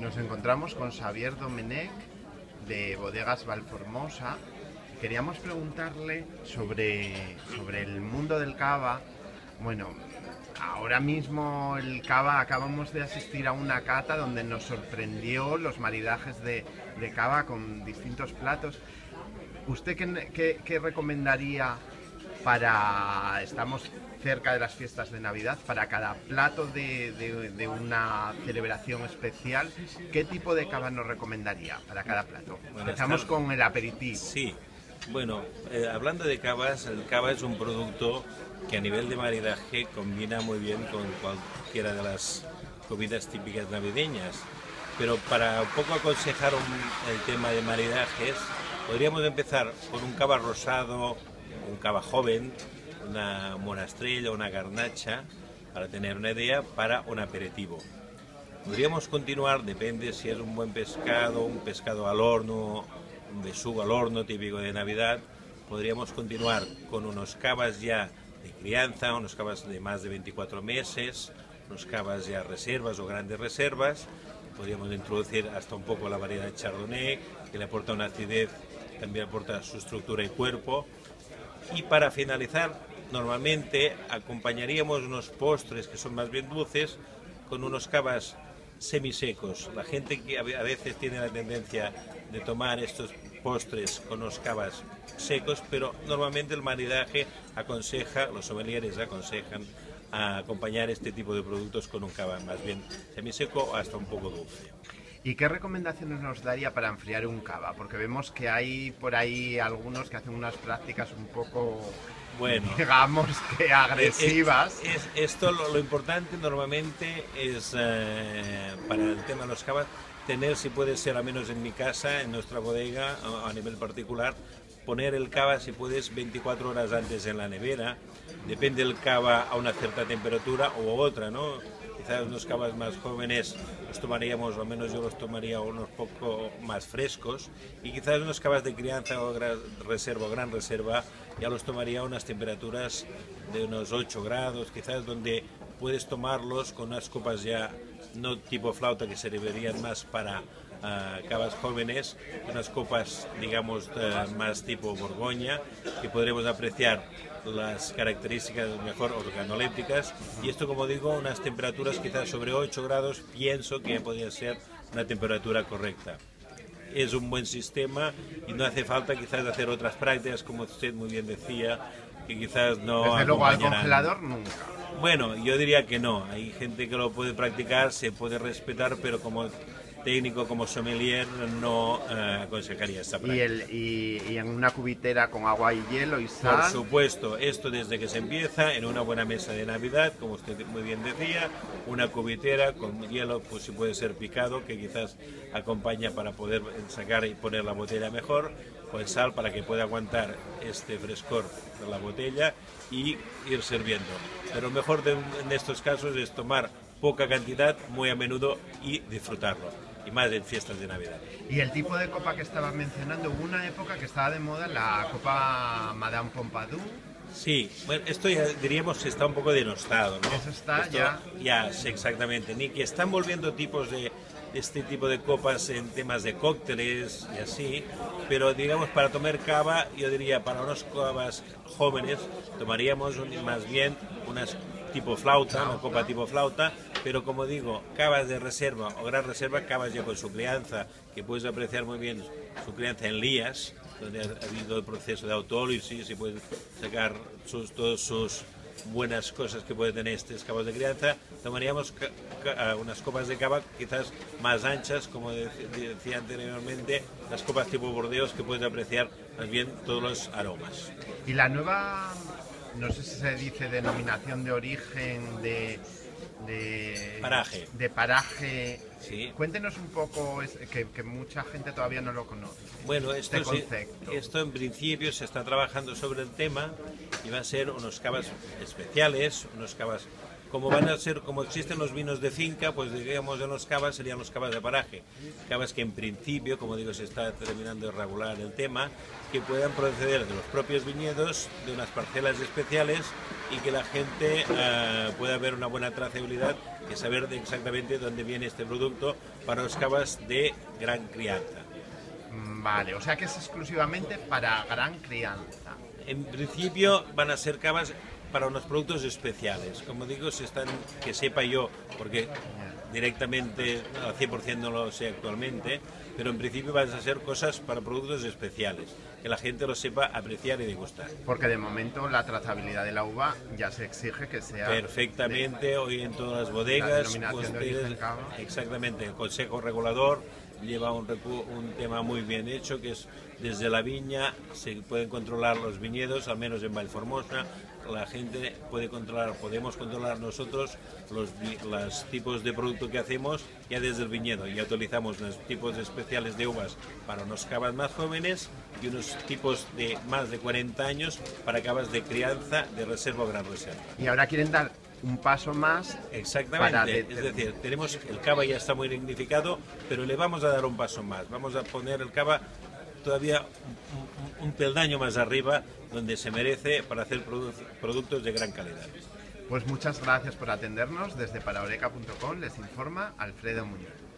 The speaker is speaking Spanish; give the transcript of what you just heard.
Nos encontramos con Xavier Domenech de Bodegas Valformosa. Queríamos preguntarle sobre, sobre el mundo del cava. Bueno, ahora mismo el cava acabamos de asistir a una cata donde nos sorprendió los maridajes de, de cava con distintos platos. ¿Usted qué, qué- qué recomendaría para, estamos cerca de las fiestas de Navidad, para cada plato de, de- de una celebración especial, ¿qué tipo de cava nos recomendaría para cada plato? Empezamos con el aperitivo. Sí, bueno, eh, hablando de cavas, el cava es un producto que a nivel de maridaje combina muy bien con cualquiera de las comidas típicas navideñas. Pero para un poco aconsejar un- el tema de maridajes, podríamos empezar con un cava rosado, un cava joven, una monastrella, una garnacha, para tener una idea, para un aperitivo. Podríamos continuar, depende si es un buen pescado, un pescado al horno, un besugo al horno típico de Navidad. Podríamos continuar con unos cavas ya de crianza, unos cavas de más de 24 meses, unos cavas ya reservas o grandes reservas. Podríamos introducir hasta un poco la variedad de Chardonnay, que le aporta una acidez, también aporta su estructura y cuerpo. Y para finalizar, normalmente acompañaríamos unos postres que son más bien dulces con unos cavas semisecos. La gente que a ve- a veces tiene la tendencia de tomar estos postres con unos cavas secos, pero normalmente el maridaje aconseja, los sommeliers aconsejan acompañar este tipo de productos con un cava más bien semiseco o hasta un poco dulce. ¿Y qué recomendaciones nos daría para enfriar un cava? Porque vemos que hay por ahí algunos que hacen unas prácticas un poco, Bueno. digamos que agresivas. Es- es- esto lo, lo importante normalmente es eh, para el tema de los cavas tener, si puede ser, al menos en mi casa, en nuestra bodega, a, a nivel particular, poner el cava, si puedes, 24 horas antes en la nevera. Depende del cava a una cierta temperatura u otra, ¿no? Quizás unos cavas más jóvenes los tomaríamos, o al menos yo los tomaría unos poco más frescos, y quizás unos cavas de crianza o gra- reserva gran reserva ya los tomaría a unas temperaturas de unos 8 grados, quizás donde puedes tomarlos con unas copas ya no tipo flauta que servirían más para ah, cavas jóvenes, unas copas digamos eh, más tipo borgoña que podremos apreciar las características mejor organolépticas y esto como digo unas temperaturas quizás sobre 8 grados pienso que podría ser una temperatura correcta es un buen sistema y no hace falta quizás hacer otras prácticas como usted muy bien decía que quizás no Desde luego al congelador nunca. Bueno, yo diría que no. Hay gente que lo puede practicar, se puede respetar, pero como técnico, como sommelier, no eh, aconsejaría esta Y, práctica. el, y, y en una cubitera con agua y hielo y Por sal. supuesto, esto desde que se empieza en una buena mesa de Navidad, como usted muy bien decía, una cubitera con hielo, pues si puede ser picado, que quizás acompaña para poder sacar y poner la botella mejor, con sal para que pueda aguantar este frescor de la botella y ir sirviendo. Pero mejor de- en estos casos es tomar poca cantidad muy a menudo y disfrutarlo, y más en fiestas de Navidad. Y el tipo de copa que estaba mencionando, hubo una época que estaba de moda la copa Madame Pompadour. Sí, bueno, esto ya diríamos que está un poco denostado, ¿no? Eso está Esto- ya. Ya, sí, exactamente. Ni que están volviendo tipos de, de este tipo de copas en temas de cócteles y así, pero digamos para tomar cava, yo diría para unos cavas jóvenes tomaríamos un- más bien unas tipo flauta, una copa tipo flauta, pero como digo, cavas de reserva o gran reserva, cavas ya con su crianza, que puedes apreciar muy bien su crianza en lías, donde ha ha habido el proceso de autólisis y puedes sacar sus, todas sus buenas cosas que puede tener estos cavas de crianza, tomaríamos unas copas de cava quizás más anchas, como de- decía anteriormente, las copas tipo bordeos que puedes apreciar más bien todos los aromas. Y la nueva, no sé si se dice denominación de origen de... de Paraje. De paraje. Sí. Cuéntenos un poco, es- que, que mucha gente todavía no lo conoce. Bueno, esto, Este concepto. esto en principio se está trabajando sobre el tema y va a ser unos cavas especiales, unos cavas como van a ser, como existen los vinos de finca, pues digamos en los cavas serían los cavas de paraje. Cavas que en principio, como digo, se está terminando de regular el tema, que puedan proceder de los propios viñedos, de unas parcelas especiales y que la gente eh, pueda ver una buena trazabilidad y saber exactamente dónde viene este producto para los cavas de gran crianza. Mm, vale, o sea que es exclusivamente para gran crianza. En principio van a ser cavas para unos productos especiales. Como digo, si están, que sepa yo, porque directamente al 100% no lo sé actualmente, pero en principio van a ser cosas para productos especiales, que la gente lo sepa apreciar y degustar. Porque de momento la trazabilidad de la uva ya se exige que sea... Perfectamente, hoy en todas las bodegas, exactamente, el Consejo Regulador lleva un, un tema muy bien hecho, que es desde la viña se pueden controlar los viñedos, al menos en Valformosa, la gente puede controlar, podemos controlar nosotros los, tipos de producto que hacemos ya desde el viñedo. Ya utilizamos los tipos especiales de uvas para unos cavas más jóvenes y unos tipos de más de 40 años para cavas de crianza de reserva o gran reserva. Y ahora quieren dar un paso más. Exactamente, es decir, tenemos el cava ya está muy dignificado, pero le vamos a dar un paso más. Vamos a poner el cava todavía un, peldaño más arriba donde se merece para hacer productos de gran calidad. Pues muchas gracias por atendernos. Desde paraoreca.com les informa Alfredo Muñoz.